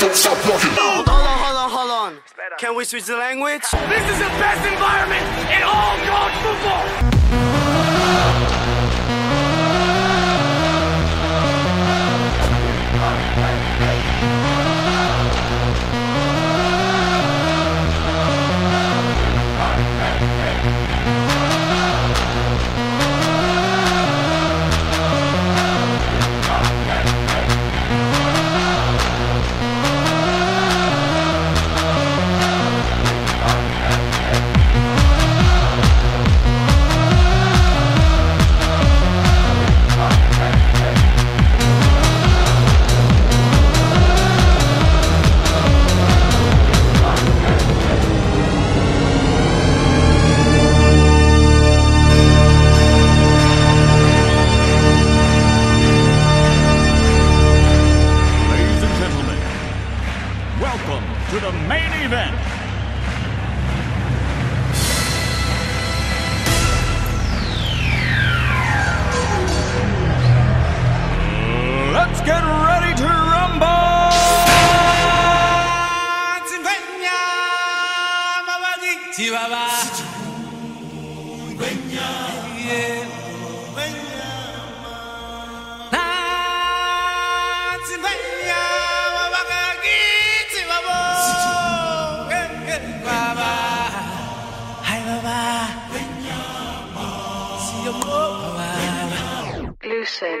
Hold on, hold on, hold on. Can we switch the language? This is the best environment in all college football. Ladies Lucid.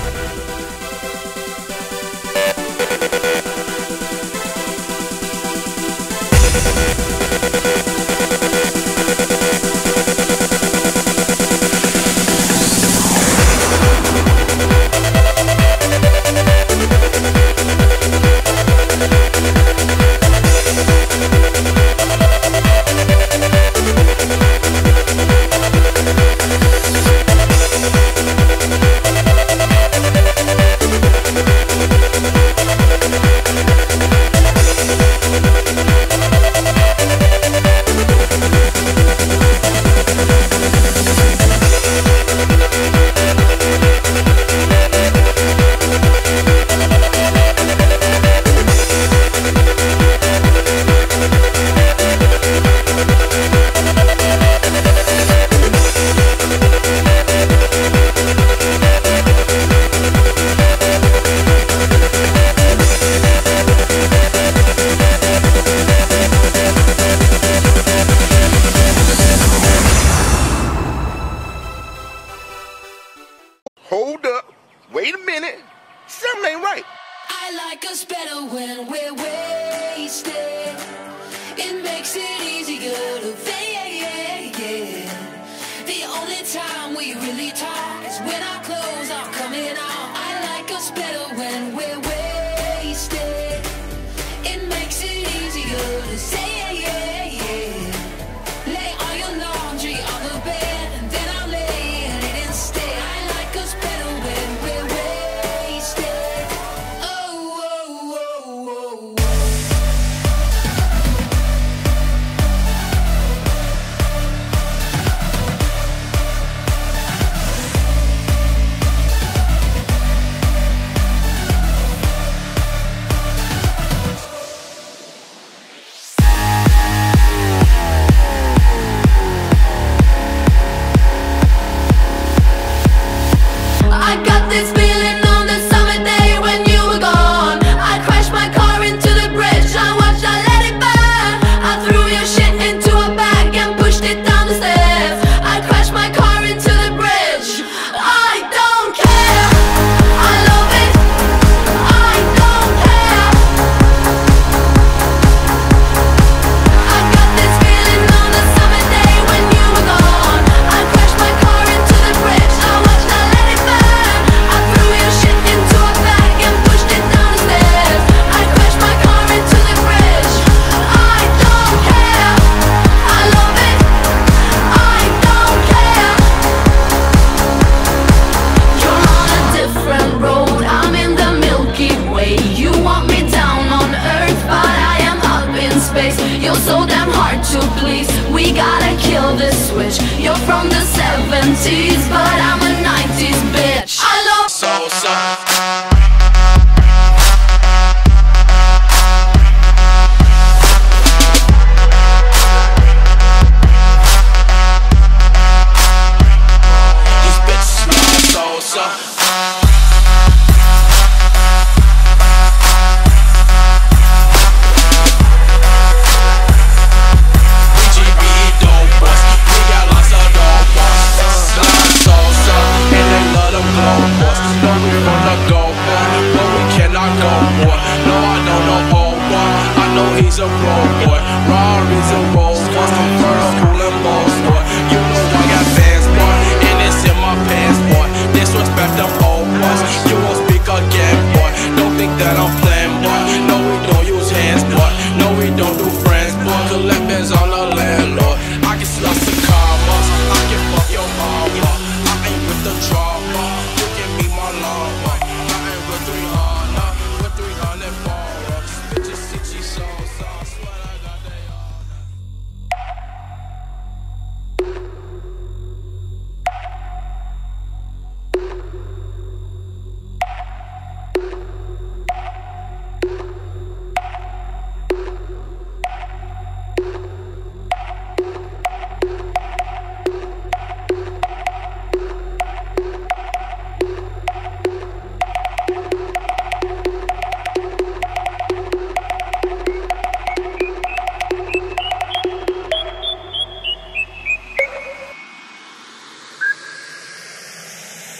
70s the go boy, but we cannot go boy. No, I don't know old boy, I know he's a pro boy. Rari's a Rolls Royce, convertible and most boy. You know I got fans boy, and it's in my pants boy. Disrespect them old boys, you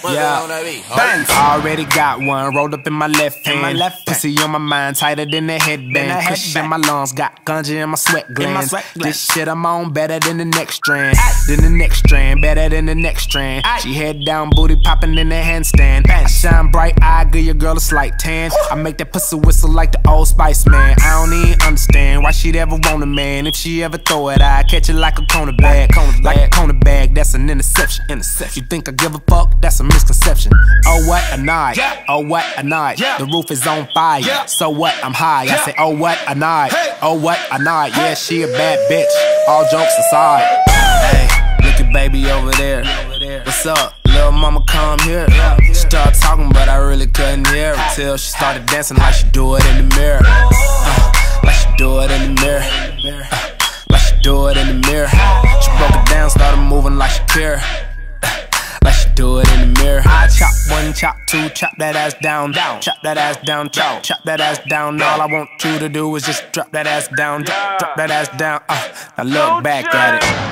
Yeah, bang. Already got one rolled up in my left hand. my left hand. Pussy on my mind, tighter than a headband. Than the Cushion in my lungs, got ganja in my sweat glands. sweat This shit I'm on better than the next strand. Than the next strand, better than the next strand. She head down, booty popping in the handstand. I shine bright, I give your girl a slight tan. I make that pussy whistle like the old Spice Man. I don't even understand why she'd ever want a man. If she ever throw it, I catch it like a cornerback. Like a cornerback, that's an interception. Interception. You think I give a fuck? That's a misconception. Oh what a night. Oh what a night. The roof is on fire. So what? I'm high. I say, oh what a night. Oh what a night. Yeah, she a bad bitch. All jokes aside. Hey, look at baby over there. What's up? Little mama come here. She started talking, but I really couldn't hear her till she started dancing like she do it in the mirror. Uh, like she do it in the mirror. Uh, like she do it in the mirror. She broke it down, started moving like she care. Like she do it in the mirror. I chop one, chop two, chop that ass down, down. Chop that ass down, chop, chop that ass down. All I want you to do is just drop that ass down, drop, drop that ass down. Uh, now look back at it.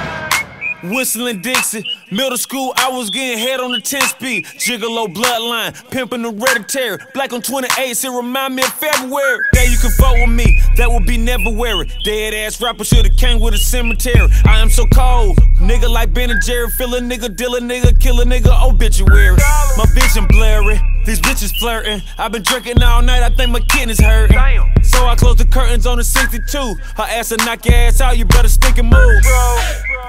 Whistling Dixie, middle school, I was getting head on the 10 speed. Gigolo bloodline, pimping the hereditary. Black on 28, it remind me of February. That you can fuck with me, that would be never weary. Dead ass rapper should've came with a cemetery. I am so cold, nigga like Ben and Jerry. Fill a nigga, deal a nigga, kill a nigga, obituary. My vision blurry, these bitches flirting. I've been drinking all night, I think my kidneys hurting. So I close the curtains on the 62. Her ass will knock your ass out, you better stick and move.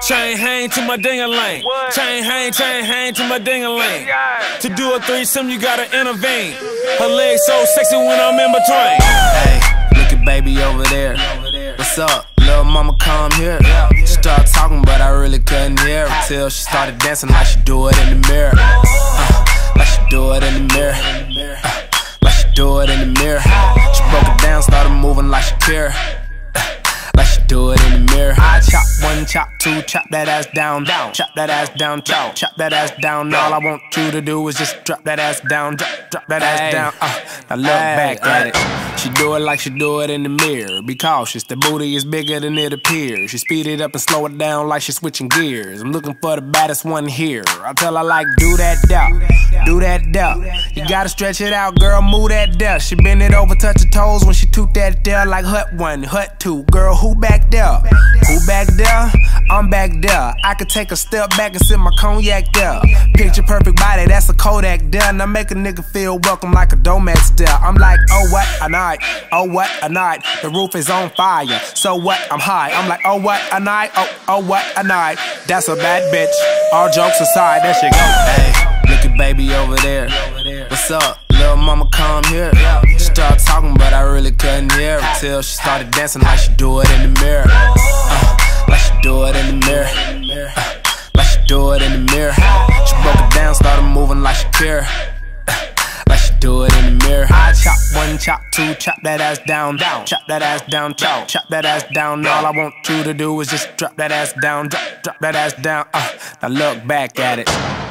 Chain hang to my ding-a-ling. Chain hang, chain hang to my ding-a-ling. To do a threesome, you gotta intervene. Her legs so sexy when I'm in between. Hey, look at baby over there. What's up? Little mama come here. She started talking, but I really couldn't hear her till she started dancing like she do it in the mirror. Uh, like she do it in the mirror. Uh, like she do it in the mirror. She broke it down, started moving like she care. Like she do it in the mirror. I chop one, chop two, chop that ass down, down. Chop that ass down, chop, chop that ass down. All I want you to do is just drop that ass down, drop, drop that ass down. Uh, now look back at it. She do it like she do it in the mirror. Be cautious, the booty is bigger than it appears. She speed it up and slow it down like she's switching gears. I'm looking for the baddest one here. I tell her like, do that down, do that down. You gotta stretch it out, girl, move that down. She bend it over, touch her toes when she toot that down like hut one, hut two. Girl, who back there? Who back there? I'm back there. I could take a step back and sip my cognac there. Picture perfect body, that's a Kodak there. Now make a nigga feel welcome like a Domex there. I'm like, oh what a night, oh what a night. The roof is on fire, so what? I'm high. I'm like, oh what a night, oh oh what a night. That's a bad bitch. All jokes aside, that she go. Hey, look at baby over there. What's up? Little mama come here. She started talking, but I really couldn't hear her till she started dancing like she do it in the mirror. Uh, like she do it in the mirror. Uh, like she do it in the mirror. She broke it down, started moving like she care. Uh, do it in the mirror. I chop one, chop two, chop that ass down, down, chop that ass down, chop, chop that ass down. All I want you to do is just drop that ass down, drop, drop that ass down. Uh, now look back at it.